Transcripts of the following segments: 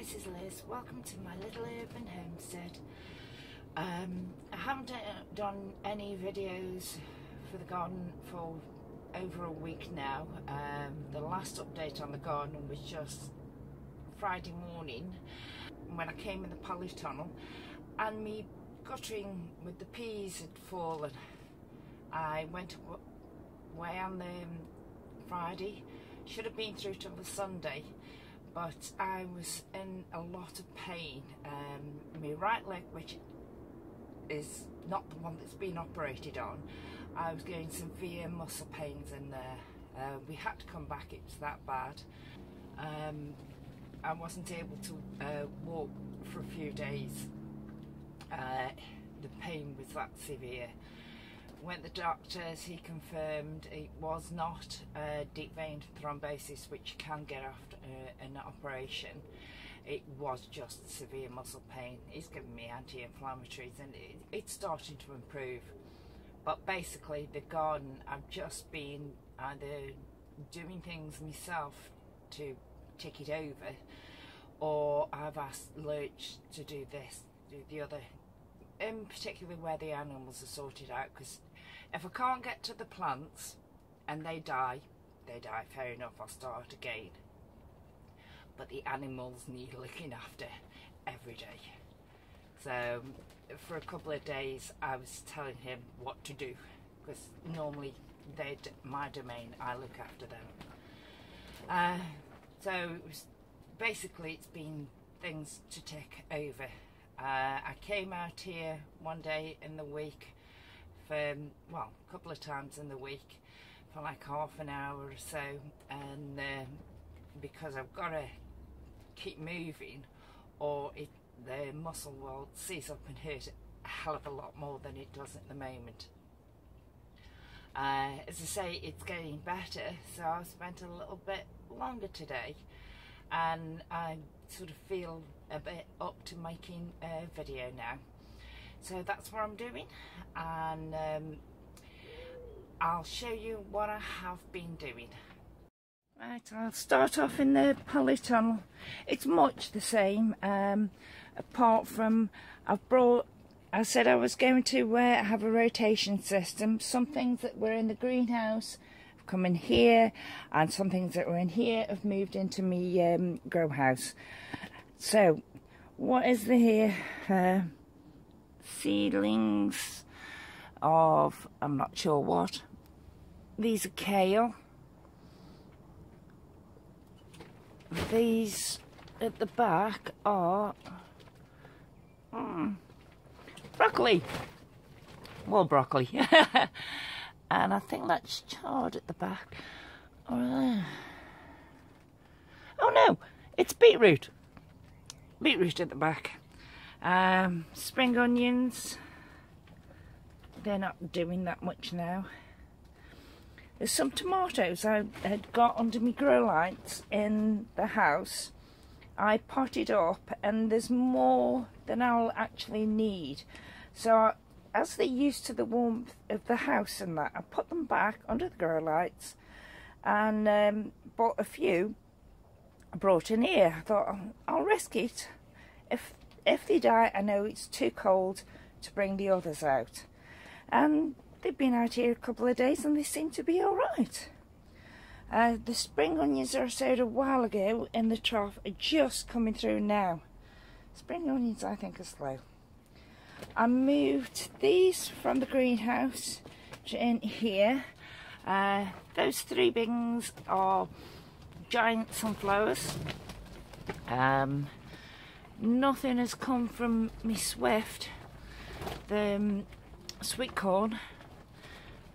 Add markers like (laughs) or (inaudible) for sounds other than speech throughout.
this is Liz. Welcome to my little urban homestead. Um, I haven't done any videos for the garden for over a week now. Um, the last update on the garden was just Friday morning when I came in the polytunnel and me guttering with the peas had fallen. I went away on the um, Friday, should have been through till the Sunday but I was in a lot of pain. Um, my right leg, which is not the one that's been operated on, I was getting severe muscle pains in there. Uh, we had to come back, it was that bad. Um, I wasn't able to uh, walk for a few days. Uh, the pain was that severe went the doctors, he confirmed it was not a deep vein thrombosis, which you can get after uh, an operation. It was just severe muscle pain. He's given me anti-inflammatories and it, it's starting to improve. But basically, the garden, I've just been either doing things myself to take it over, or I've asked Lurch to do this, do the other, in particular where the animals are sorted out, because if I can't get to the plants and they die, they die, fair enough, I'll start again. But the animals need looking after every day. So for a couple of days I was telling him what to do because normally they my domain, I look after them. Uh, so it was basically it's been things to take over. Uh, came out here one day in the week for, well, a couple of times in the week for like half an hour or so and um, because I've got to keep moving or it, the muscle will seize up and hurt a hell of a lot more than it does at the moment. Uh, as I say, it's getting better, so I've spent a little bit longer today and I sort of feel a bit up to making a video now. So that's what I'm doing and um, I'll show you what I have been doing. Right I'll start off in the polytunnel. It's much the same um, apart from I've brought I said I was going to uh, have a rotation system. Some things that were in the greenhouse have come in here and some things that were in here have moved into my um, grow house so what is the here uh, seedlings of, I'm not sure what. These are kale. These at the back are mm, broccoli. Well, broccoli. (laughs) and I think that's chard at the back. Uh, oh no, it's beetroot. Beetroot at the back. Um, spring onions, they're not doing that much now. There's some tomatoes I had got under my grow lights in the house. I potted up and there's more than I'll actually need. So as they're used to the warmth of the house and that, I put them back under the grow lights and um, bought a few. I brought in here. I thought I'll risk it. If if they die, I know it's too cold to bring the others out. And they've been out here a couple of days and they seem to be alright. Uh, the spring onions are sowed a while ago in the trough are just coming through now. Spring onions I think are slow. I moved these from the greenhouse in here. Uh, those three bins are giant sunflowers. Um, nothing has come from me Swift. The um, sweet corn.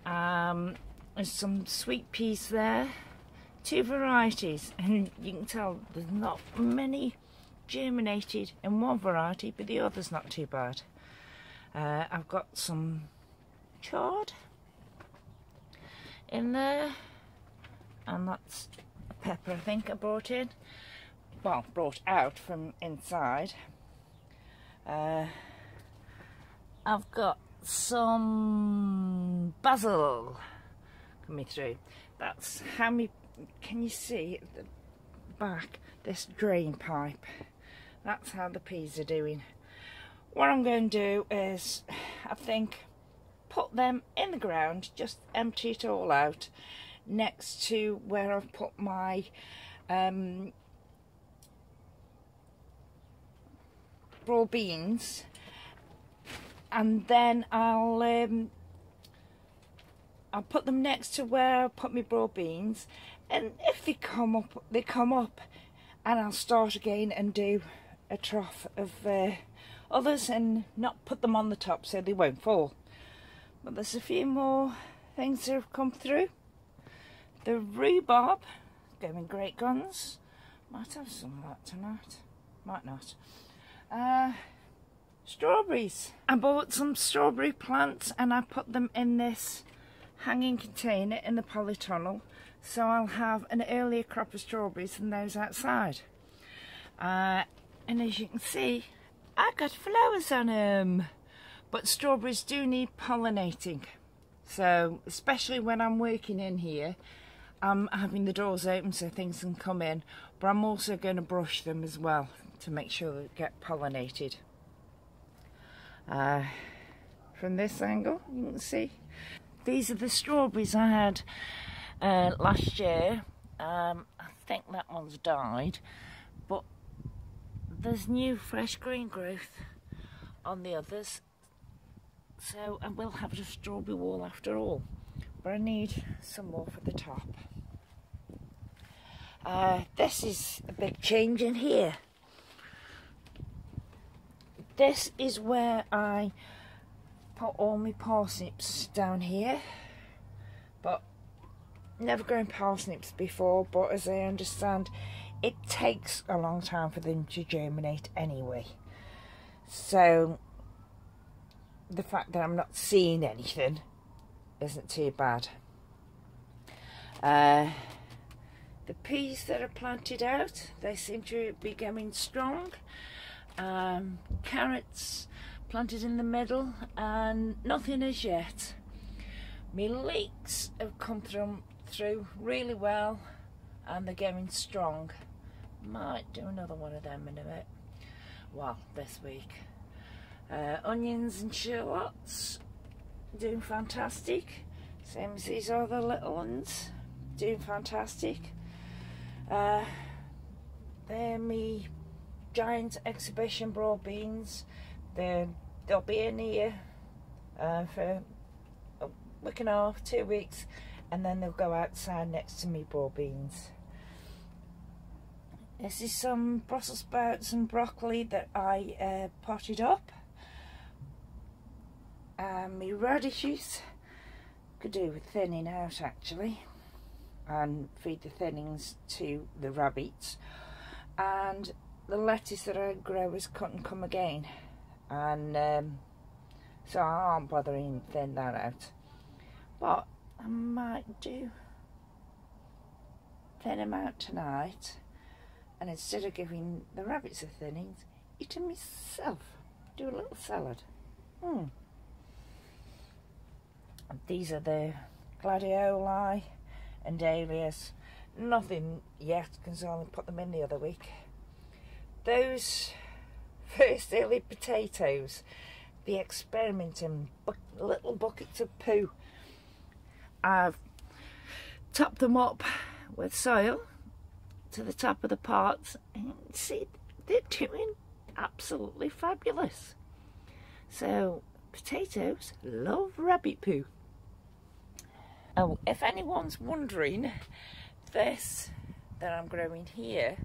Um, there's some sweet peas there. Two varieties and you can tell there's not many germinated in one variety but the other's not too bad. Uh, I've got some chard in there and that's pepper I think I brought in well, brought out from inside. Uh, I've got some basil coming through. That's how many, can you see at the back, this drain pipe. that's how the peas are doing. What I'm going to do is, I think, put them in the ground, just empty it all out, next to where I've put my um, raw beans. And then I'll um, I'll put them next to where I put my broad beans. And if they come up they come up and I'll start again and do a trough of uh, others and not put them on the top so they won't fall. But there's a few more things that have come through the rhubarb going great guns might have some of that tonight might not uh, strawberries. I bought some strawberry plants and I put them in this hanging container in the polytunnel so I'll have an earlier crop of strawberries than those outside. Uh, and as you can see, I got flowers on them. But strawberries do need pollinating. So, especially when I'm working in here, I'm having the doors open so things can come in. But I'm also going to brush them as well to make sure they get pollinated. Uh, from this angle, you can see. These are the strawberries I had uh, last year. Um, I think that one's died, but there's new fresh green growth on the others. So I will have a strawberry wall after all, but I need some more for the top. Uh, this is a big change in here this is where I put all my parsnips down here but never grown parsnips before but as I understand it takes a long time for them to germinate anyway so the fact that I'm not seeing anything isn't too bad uh, the peas that are planted out they seem to be going strong um, carrots planted in the middle and nothing as yet. My leeks have come through, through really well and they're getting strong. Might do another one of them in a bit. Well, this week. Uh, onions and shallots doing fantastic. Same as these other little ones. Doing fantastic. Uh, they're me giant exhibition broad beans. They're, they'll be in here uh, for a week and a half, two weeks, and then they'll go outside next to me broad beans. This is some Brussels sprouts and broccoli that I uh, potted up. And my radishes could do with thinning out actually and feed the thinnings to the rabbits. And the lettuce that I grow is cut and come again. And um, so I aren't bothering thin that out. But I might do thin them out tonight. And instead of giving the rabbits the thinnings eat them myself. Do a little salad. Hmm. These are the gladioli and dahlias nothing yet because I only put them in the other week those first early potatoes, the experimenting bu little buckets of poo, I've topped them up with soil to the top of the pots and see they're doing absolutely fabulous. So potatoes love rabbit poo. Oh, if anyone's wondering, this that I'm growing here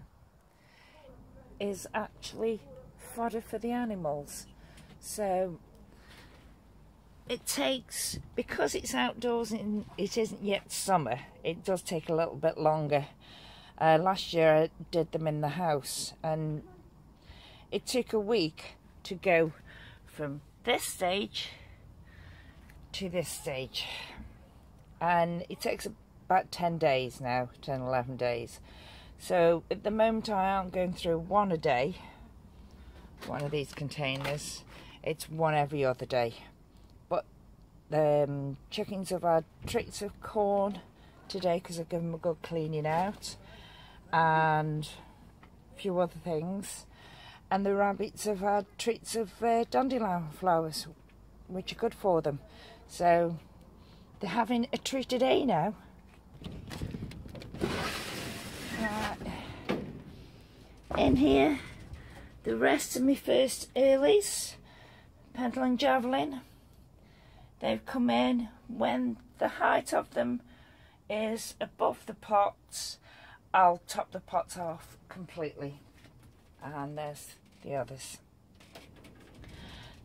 is actually fodder for the animals. So it takes, because it's outdoors and it isn't yet summer, it does take a little bit longer. Uh, last year I did them in the house and it took a week to go from this stage to this stage and it takes about 10 days now 10 11 days so at the moment I am going through one a day, one of these containers. It's one every other day. But the um, chickens have had treats of corn today because I've given them a good cleaning out and a few other things. and the rabbits have had treats of uh, dandelion flowers, which are good for them. So they're having a treat a day now. Uh, in here, the rest of my first earlies, Pentland Javelin, they've come in when the height of them is above the pots. I'll top the pots off completely. And there's the others.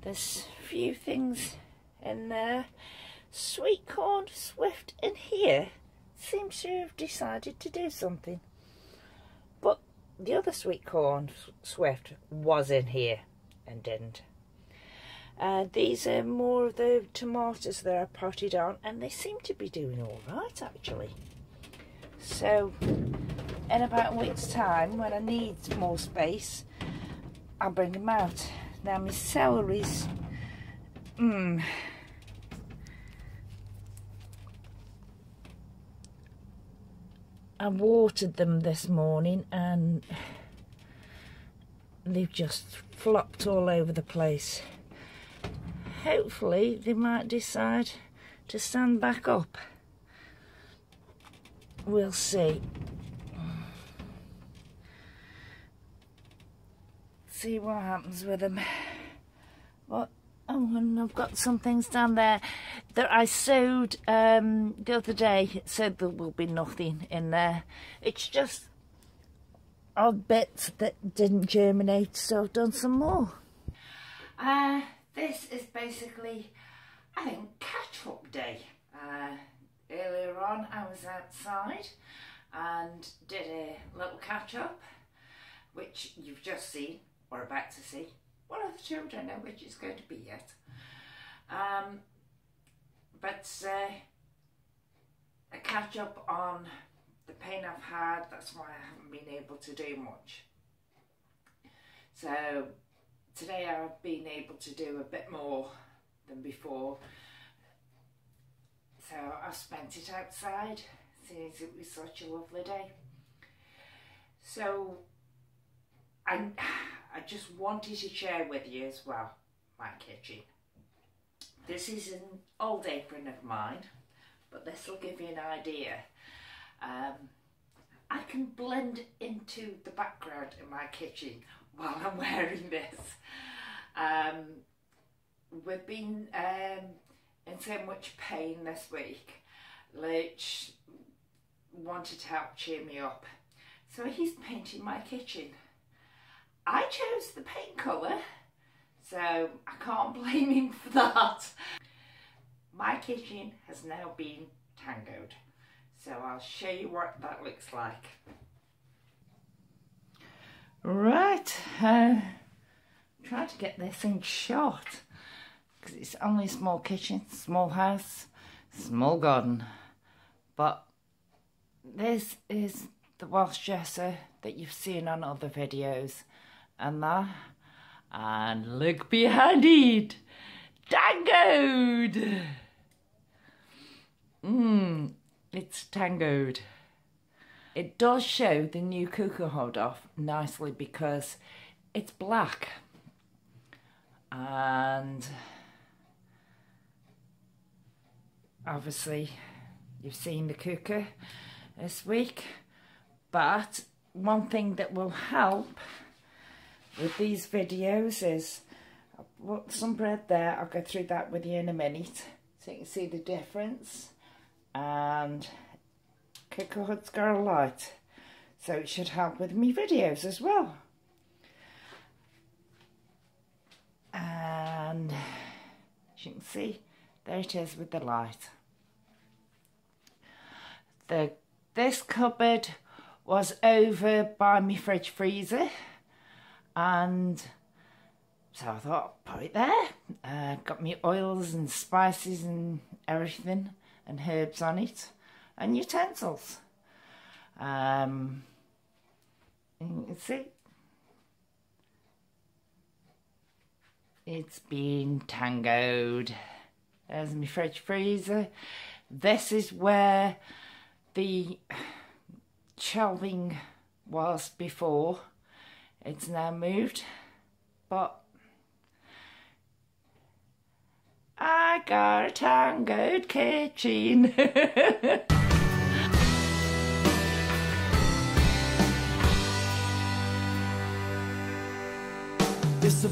There's a few things in there. Sweet corn swift in here seems to have decided to do something. But the other sweet corn swift was in here and didn't. Uh, these are more of the tomatoes that I potted on and they seem to be doing all right actually. So in about a week's time when I need more space I'll bring them out. Now my celery's mmm I watered them this morning and they've just flopped all over the place. Hopefully they might decide to stand back up. We'll see. See what happens with them. What Oh, and I've got some things down there that I sowed um, the other day. Said there will be nothing in there. It's just odd bits that didn't germinate, so I've done some more. Uh, this is basically, I think, catch-up day. Uh, earlier on, I was outside and did a little catch-up, which you've just seen, or about to see one of the children, I know which it's going to be yet. Um, but uh, a catch up on the pain I've had, that's why I haven't been able to do much. So today I've been able to do a bit more than before. So I've spent it outside since it was such a lovely day. So I (sighs) I just wanted to share with you as well my kitchen. This is an old apron of mine, but this will give you an idea. Um, I can blend into the background in my kitchen while I'm (laughs) wearing this. Um, we've been um, in so much pain this week. Leach wanted to help cheer me up. So he's painting my kitchen. I chose the paint colour, so I can't (laughs) blame him for that. My kitchen has now been tangoed, so I'll show you what that looks like. Right, uh, try to get this in shot because it's only a small kitchen, small house, small garden. But this is the Welsh dresser that you've seen on other videos and that. And look behind it, tangoed. Mmm, it's tangoed. It does show the new cooker hood off nicely because it's black. And obviously you've seen the cooker this week. But one thing that will help with these videos is I'll put some bread there. I'll go through that with you in a minute so you can see the difference. And Hood's got a light so it should help with me videos as well. And as you can see, there it is with the light. The This cupboard was over by my fridge freezer and so I thought, put it there. Uh, got me oils and spices and everything and herbs on it and utensils. Um, you can see it's been tangoed. There's my fridge freezer. This is where the shelving was before. It's now moved but I got a tangoed kitchen. (laughs) It's a